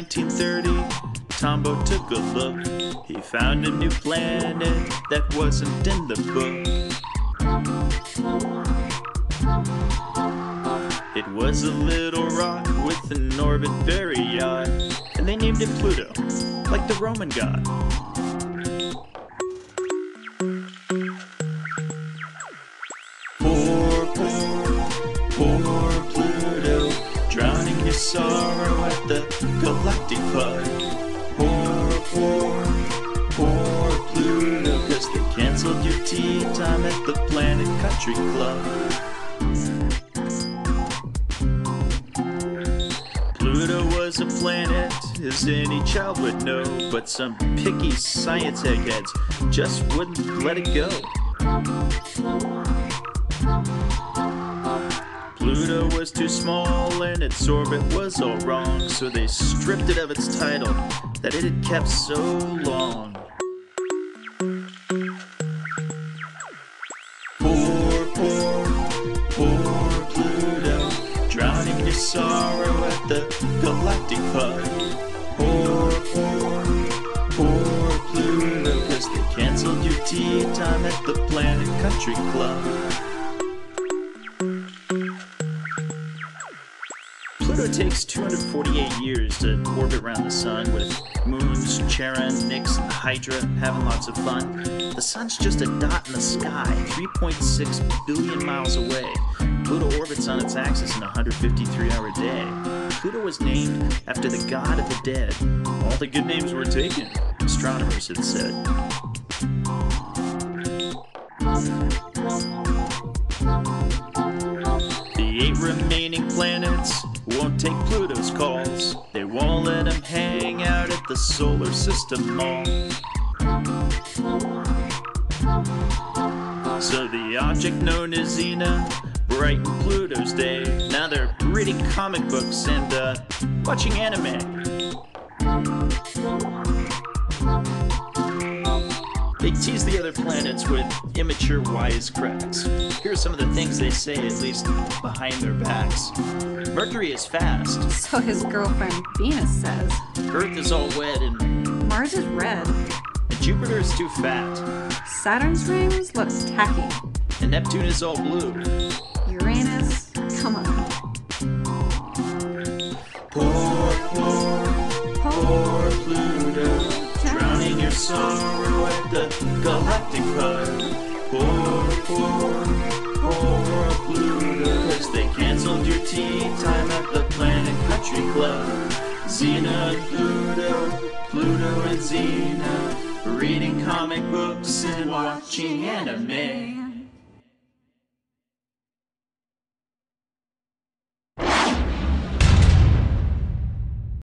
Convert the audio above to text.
1930, Tombaugh took a look. He found a new planet that wasn't in the book. It was a little rock with an orbit very odd, and they named it Pluto, like the Roman god. Poor, poor, poor Pluto, drowning your sorrow galactic pub. Poor, poor, poor Pluto, cause they canceled your tea time at the Planet Country Club. Pluto was a planet, as any child would know, but some picky science eggheads just wouldn't let it go. Was too small and its orbit was all wrong, so they stripped it of its title that it had kept so long. Poor, poor, poor Pluto, drowning your sorrow at the galactic pub. Poor, poor, poor Pluto, cause they canceled your tea time at the Planet Country Club. Takes 248 years to orbit around the sun with moons, Charon, Nix, Hydra having lots of fun. The sun's just a dot in the sky, 3.6 billion miles away. Pluto orbits on its axis in a 153 hour day. Pluto was named after the god of the dead. All the good names were taken, astronomers had said. The eight remaining planets won't take Pluto's calls. They won't let him hang out at the solar system mall. So the object known as Xena brightened Pluto's day. Now they're reading comic books and uh, watching anime. They tease the other planets with immature wisecracks. Here are some of the things they say, at least behind their backs. Mercury is fast, So his girlfriend Venus says. Earth is all wet, and Mars is red. Jupiter is too fat, Saturn's rings looks tacky. and Neptune is all blue. Uranus, sorrow at the galactic pub. Poor, poor, poor they canceled your tea time at the Planet Country Club. Xena Pluto, Pluto and Xena, reading comic books and watching anime.